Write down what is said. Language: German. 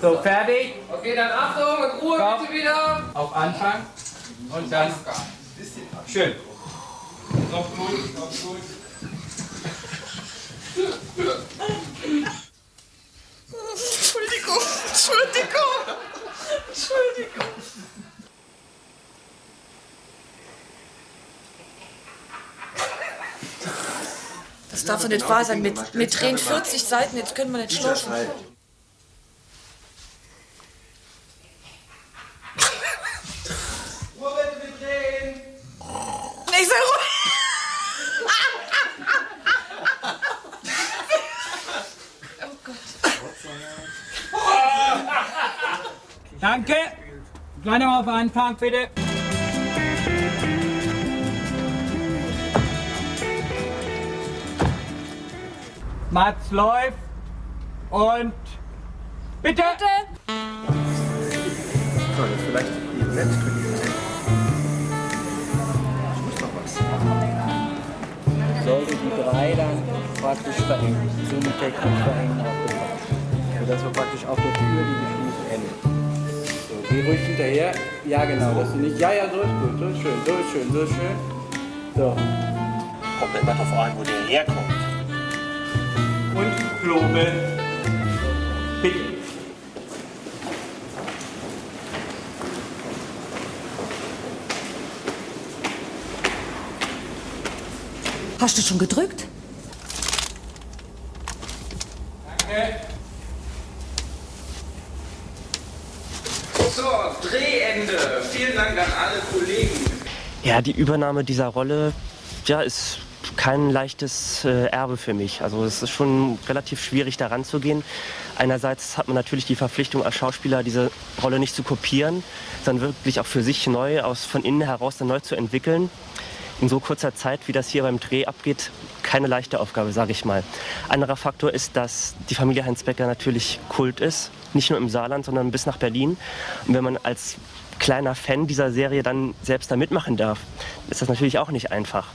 So, fertig. Okay, dann Achtung und Ruhe Stopp. bitte wieder. Auf Anfang. Und dann. Schön. Noch gut, noch gut. Entschuldigung, Entschuldigung, Entschuldigung. Das darf doch nicht wahr sein. Mit, mit drehen 40 Seiten, jetzt können wir nicht schlafen. Danke. Gleich nochmal auf Anfang, bitte. Mats läuft. Und bitte. So, jetzt vielleicht die Netzkönigin. Ich muss noch was. sollte die drei dann praktisch verengen, zoom-technisch verengen auf dem Band. Sodass wir praktisch auf der Tür die. So, geh ruhig hinterher. Ja, genau, dass du nicht. Ja, ja, so ist gut, so ist schön, so ist schön, so ist schön. So. Kommt immer darauf an, wo der herkommt. Und Blume. Bitte. Hast du schon gedrückt? Danke. So, Drehende. Vielen Dank an alle Kollegen. Ja, die Übernahme dieser Rolle ja, ist kein leichtes äh, Erbe für mich. Also es ist schon relativ schwierig daran zu gehen. Einerseits hat man natürlich die Verpflichtung als Schauspieler, diese Rolle nicht zu kopieren, sondern wirklich auch für sich neu, aus, von innen heraus dann neu zu entwickeln. In so kurzer Zeit, wie das hier beim Dreh abgeht, keine leichte Aufgabe, sage ich mal. Anderer Faktor ist, dass die Familie Heinz Becker natürlich Kult ist. Nicht nur im Saarland, sondern bis nach Berlin. Und wenn man als kleiner Fan dieser Serie dann selbst da mitmachen darf, ist das natürlich auch nicht einfach.